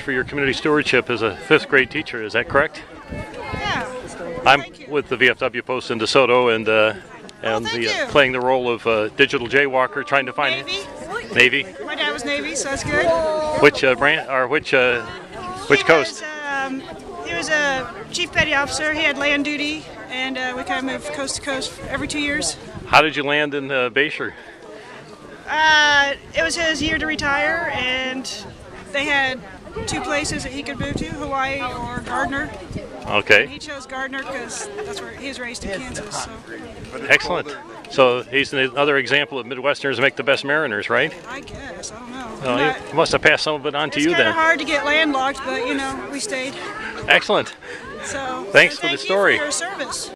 for your community stewardship as a fifth grade teacher. Is that correct? Yeah. I'm with the VFW post in DeSoto and uh, and thank the, uh, playing the role of uh, digital jaywalker, trying to find Navy. Navy. My dad was Navy, so that's good. Which uh, brand or which uh, which he coast? Was, um, he was a chief petty officer. He had land duty, and uh, we kind of moved coast to coast every two years. How did you land in uh, Bayshore? Uh, it was his year to retire, and they had two places that he could move to: Hawaii or Gardner. Okay, He chose Gardner because that's where he was raised in Kansas. So excellent. So he's another example of Midwesterners make the best mariners, right? I guess I don't know. Well, you must have passed some of it on to it's you kind of then. hard to get landlocked, but you know we stayed. Excellent. So Thanks so for the story. You for your service.